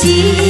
记忆。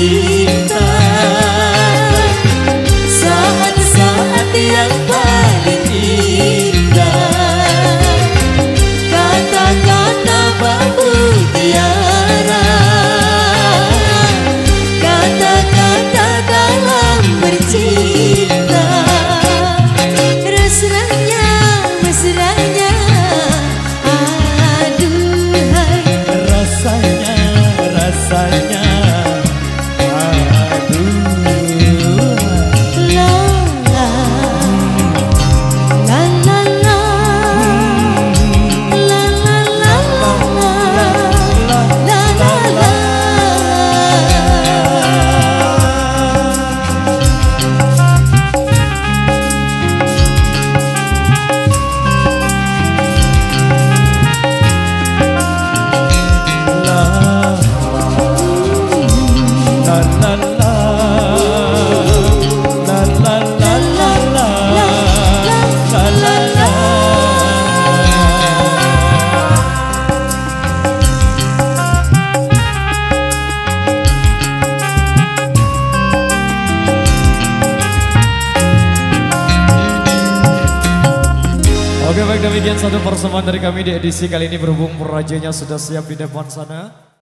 You. Demikian satu persembahan dari kami di edisi kali ini berhubung perajanya sudah siap di depan sana.